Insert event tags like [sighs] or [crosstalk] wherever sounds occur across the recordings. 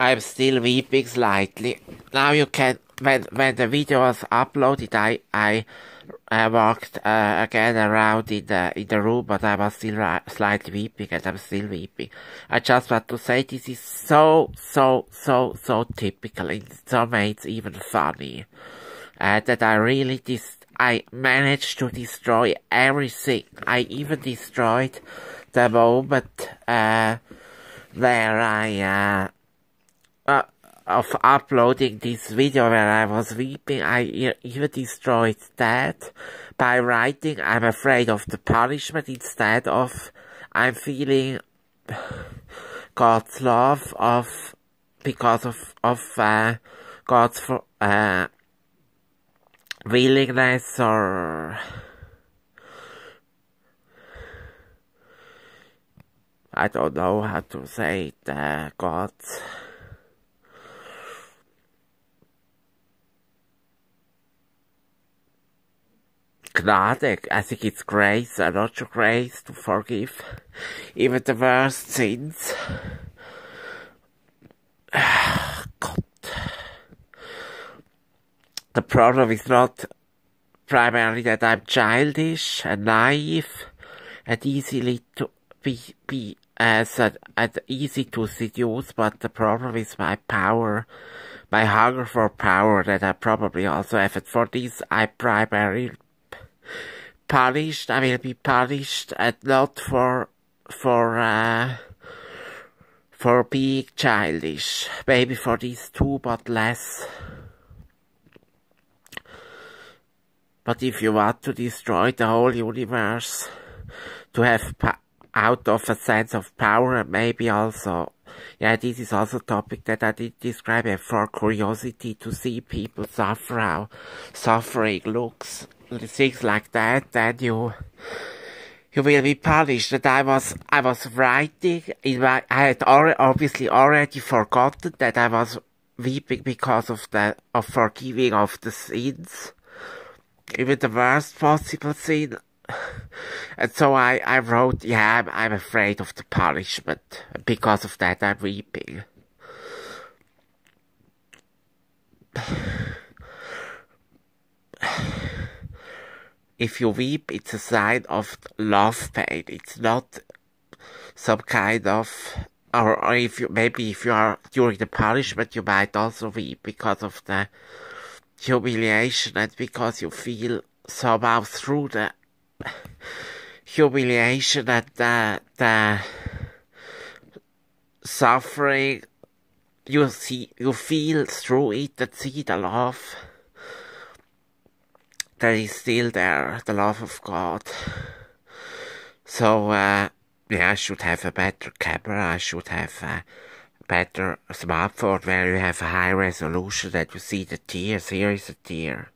I'm still weeping slightly. Now you can, when, when the video was uploaded, I, I, I walked uh, again around in the, in the room, but I was still slightly weeping and I'm still weeping. I just want to say this is so, so, so, so typical. In some ways even funny. Uh, that I really dis I managed to destroy everything. I even destroyed the moment uh, where I uh, uh, of uploading this video where I was weeping. I even destroyed that by writing I'm afraid of the punishment instead of I'm feeling God's love of because of of uh, God's for, uh, willingness or I don't know how to say it, uh, God's I think it's grace, and not your grace to forgive even the worst sins. [sighs] God the problem is not primarily that I'm childish and naive and easily to be, be as uh, and easy to seduce, but the problem is my power, my hunger for power that I probably also have. And for this, I primarily punished. I will be punished, and not for for uh, for being childish. Maybe for these two, but less. But if you want to destroy the whole universe, to have out of a sense of power and maybe also, yeah, this is also a topic that I did describe for curiosity to see people suffer, how suffering looks, things like that, then you, you will be punished. And I was, I was writing in my, I had already, obviously already forgotten that I was weeping because of the, of forgiving of the sins even the worst possible scene. And so I, I wrote, yeah, I'm, I'm afraid of the punishment. Because of that, I'm weeping. [sighs] [sighs] if you weep, it's a sign of love pain. It's not some kind of, or, or if you, maybe if you are during the punishment, you might also weep because of the humiliation and because you feel somehow through the humiliation and the, the suffering you see you feel through it and see the love that is still there the love of god so uh, yeah i should have a better camera i should have a better smartphone where you have a high resolution that you see the tears. Here is a tear.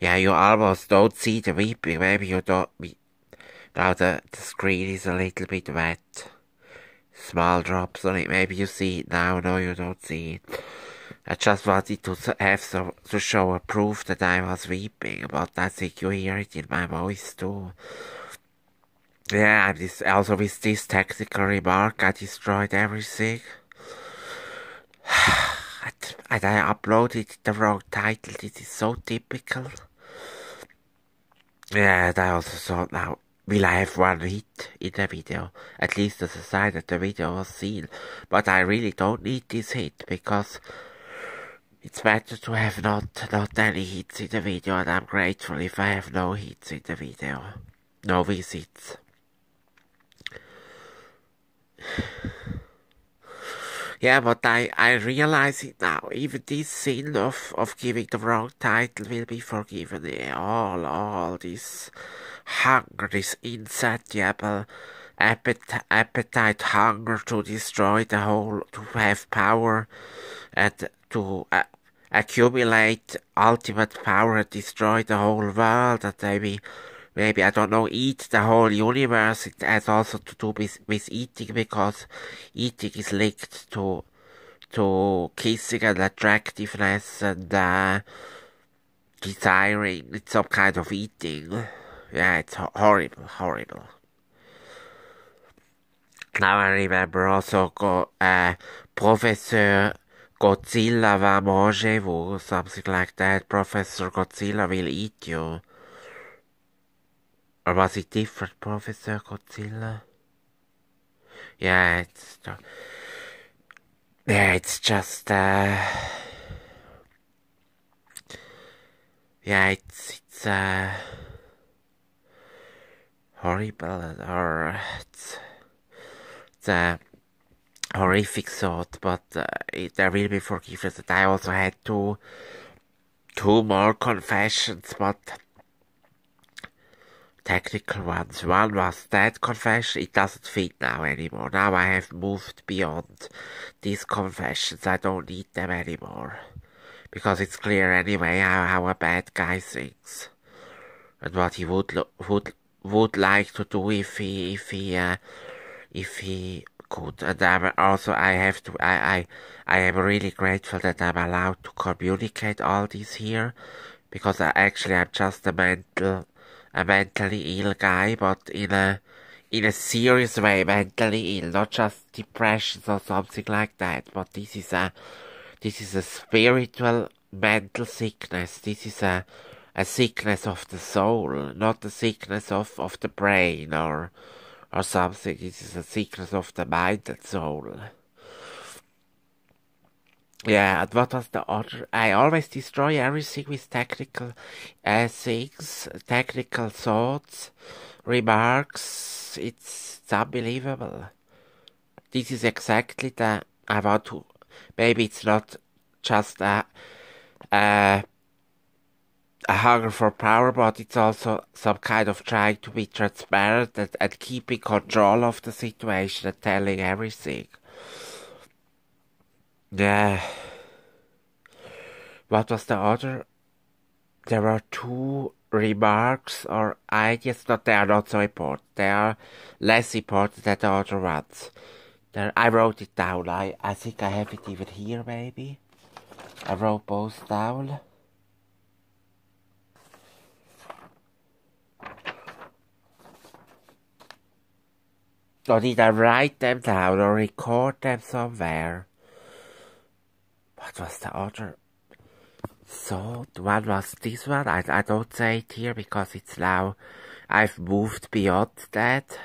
Yeah, you almost don't see the weeping. Maybe you don't. Now the, the screen is a little bit wet. Small drops on it. Maybe you see it now. No, you don't see it. I just wanted to have some, to show a proof that I was weeping, but I think you hear it in my voice too. Yeah, this, also with this technical remark, I destroyed everything [sighs] and I uploaded the wrong title. This is so typical. Yeah, and I also thought now, will I have one hit in the video? At least as a sign that the video was seen. But I really don't need this hit because it's better to have not, not any hits in the video and I'm grateful if I have no hits in the video. No visits. [sighs] Yeah, but I, I realize it now. Even this sin of, of giving the wrong title will be forgiven. All, all this hunger, this insatiable appetite, appetite, hunger to destroy the whole, to have power and to uh, accumulate ultimate power and destroy the whole world and maybe maybe, I don't know, eat the whole universe. It has also to do with, with eating because eating is linked to, to kissing and attractiveness and, uh, desiring. It's some kind of eating. Yeah, it's horrible, horrible. Now I remember also go, uh, Professor Godzilla va manger vous, something like that. Professor Godzilla will eat you. Or was it different, Professor Godzilla? Yeah, it's... Yeah, it's just, uh... Yeah, it's, it's, uh... Horrible, or... It's... It's, uh horrific thought, but uh, there will be forgiveness. And I also had two, two more confessions, but technical ones. One was that confession, it doesn't fit now anymore. Now I have moved beyond these confessions, I don't need them anymore. Because it's clear anyway how, how a bad guy thinks. And what he would would would like to do if he if he uh, if he could. And I'm also I have to I, I I am really grateful that I'm allowed to communicate all this here because I actually I'm just a mental a mentally ill guy but in a in a serious way mentally ill, not just depression or something like that, but this is a this is a spiritual mental sickness. This is a a sickness of the soul, not the sickness of, of the brain or or something. This is a secret of the mind and soul. Yeah, and what was the other? I always destroy everything with technical uh, things, technical thoughts, remarks. It's, unbelievable. This is exactly the I want to. Maybe it's not just a, a a hunger for power, but it's also some kind of trying to be transparent and, and keeping control of the situation and telling everything. Yeah. What was the other? There were two remarks or ideas, but they are not so important. They are less important than the other ones. There, I wrote it down. I, I think I have it even here, maybe. I wrote both down. Or did I write them down or record them somewhere? What was the other? So, the one was this one. I, I don't say it here because it's now, I've moved beyond that.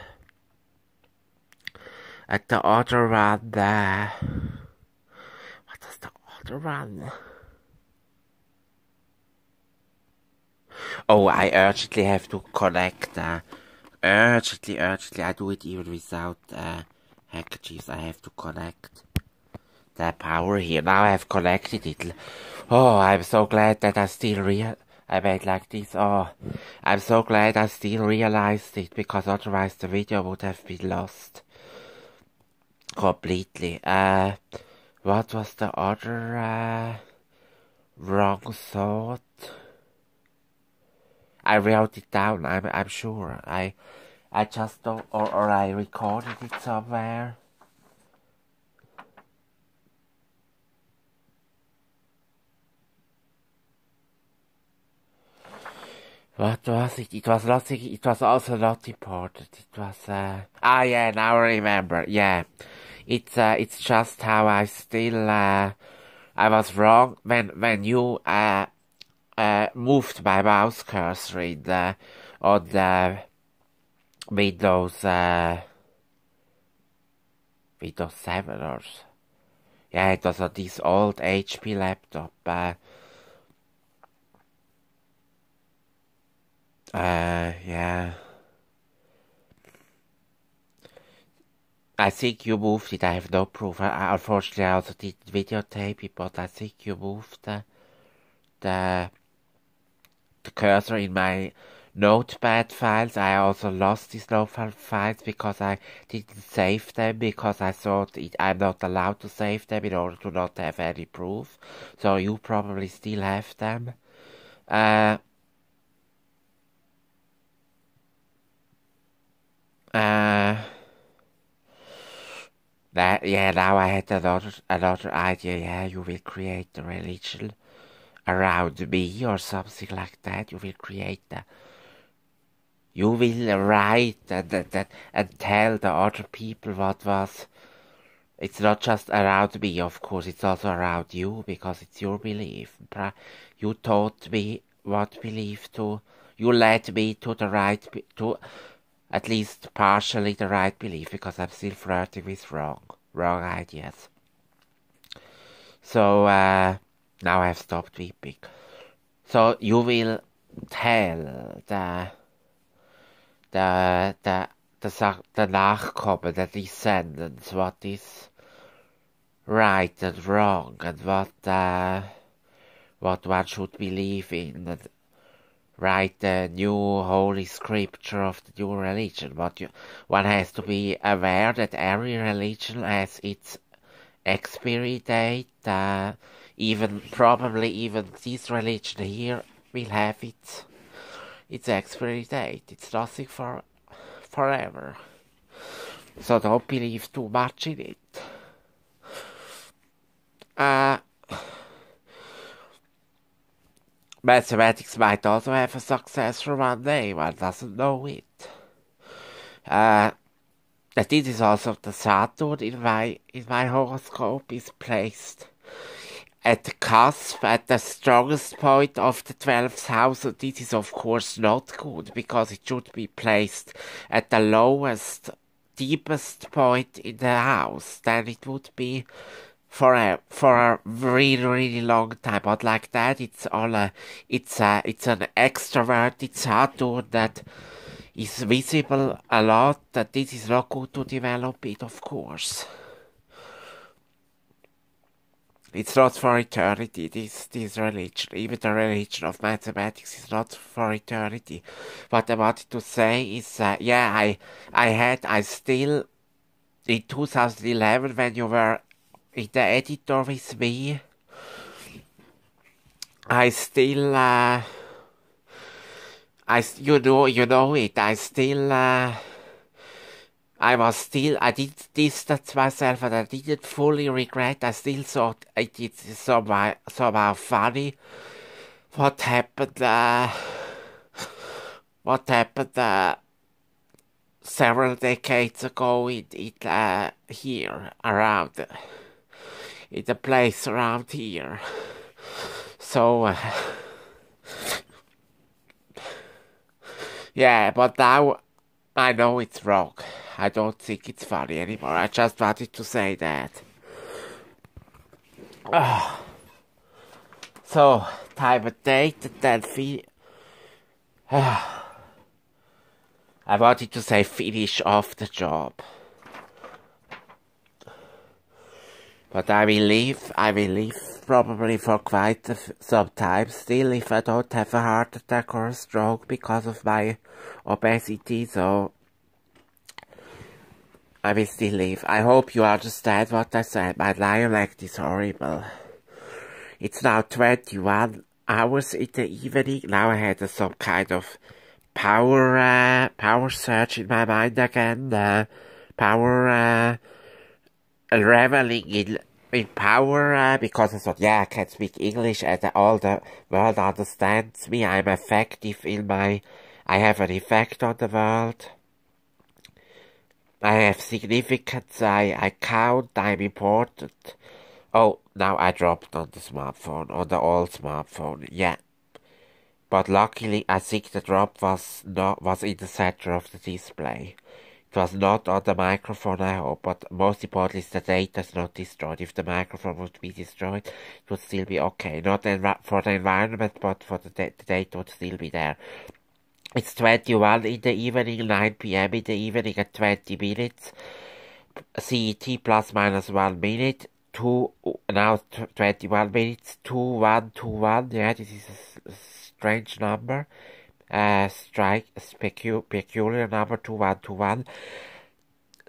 And the other one, uh, what was the other one? Oh, I urgently have to connect, uh, urgently, urgently, I do it even without uh, handkerchiefs. I have to connect the power here. Now I have connected it. Oh, I'm so glad that I still real. I made like this. Oh, I'm so glad I still realized it because otherwise the video would have been lost completely. Uh, what was the other uh, wrong thought? I wrote it down. I'm I'm sure. I I just don't, or or I recorded it somewhere. What was it? It was not. It was also not important. It was. Uh, ah, yeah. Now I remember. Yeah, it's. Uh, it's just how I still. Uh, I was wrong when when you uh, uh, moved my mouse cursor in the, on the Windows, uh, Windows 7 or, yeah, it was on this old HP laptop, uh, uh, yeah. I think you moved it, I have no proof. I, unfortunately, I also did videotape it, but I think you moved the, the the cursor in my notepad files. I also lost these notepad files because I didn't save them because I thought it, I'm not allowed to save them in order to not have any proof. So you probably still have them. Uh, uh, that yeah. Now I had another another idea. Yeah, you will create the religion around me or something like that. You will create a you will write and, and, and tell the other people what was. It's not just around me, of course, it's also around you because it's your belief. You taught me what belief to, you led me to the right, to at least partially the right belief because I'm still flirting with wrong, wrong ideas. So, uh, now I've stopped weeping. So you will tell the the the the, the Nachkommen, the descendants, what is right and wrong, and what uh, what one should believe in, and write the new holy scripture of the new religion. What you, one has to be aware that every religion has its expiry date. Uh, even probably even this religion here will have it its expiry date. It's nothing for forever. So don't believe too much in it. Uh, mathematics might also have a successor one day, one doesn't know it. Uh, that this is also the Saturn in my in my horoscope is placed at the cusp, at the strongest point of the 12th house. This is of course not good because it should be placed at the lowest, deepest point in the house. Then it would be for a for a really really long time. But like that, it's all a it's a it's an extrovert. extroverted Saturn that is visible a lot. That this is not good to develop it, of course. It's not for eternity, this, this religion. Even the religion of mathematics is not for eternity. What I wanted to say is, uh, yeah, I, I had, I still, in 2011, when you were in the editor with me, I still, uh, I, you know, you know it, I still, uh, I was still, I did distance myself and I didn't fully regret. I still thought it is somehow, somehow funny what happened, uh, what happened, uh, several decades ago in, in uh, here, around, in the place around here. So, uh, yeah, but now I know it's wrong. I don't think it's funny anymore. I just wanted to say that. Uh, so, time of date and then fi- uh, I wanted to say finish off the job. But I will leave, I will leave probably for quite some time still if I don't have a heart attack or a stroke because of my obesity, so I will still leave. I hope you understand what I said. My dialect is horrible. It's now 21 hours in the evening. Now I had uh, some kind of power, uh, power surge in my mind again. Uh, power, uh, reveling in, in power, uh, because I thought, yeah, I can speak English and all the world understands me. I'm effective in my, I have an effect on the world. I have I count, I'm important. Oh, now I dropped on the smartphone, on the old smartphone, yeah. But luckily, I think the drop was not, was in the center of the display. It was not on the microphone, I hope, but most importantly the data is not destroyed. If the microphone would be destroyed, it would still be okay. Not for the environment, but for the, the data would still be there. It's 21 in the evening, 9 p.m. in the evening at 20 minutes. CET plus minus 1 minute. 2, now 21 minutes, 2, 1, 2, 1. Yeah, this is a strange number. Uh, strike, pecu peculiar number 2, 1, 2, 1.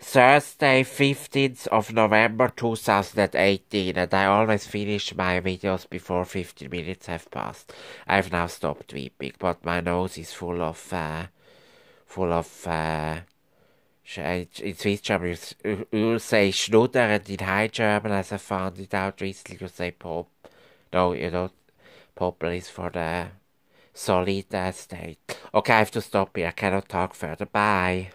Thursday, 15th of November 2018, and I always finish my videos before 15 minutes have passed. I've now stopped weeping, but my nose is full of, uh, full of, uh, in Swiss German you, you say Schnudder, and in High German, as I found it out recently, you say Pop. No, you know, Popel is for the solid uh, state. Okay, I have to stop here. I cannot talk further. Bye.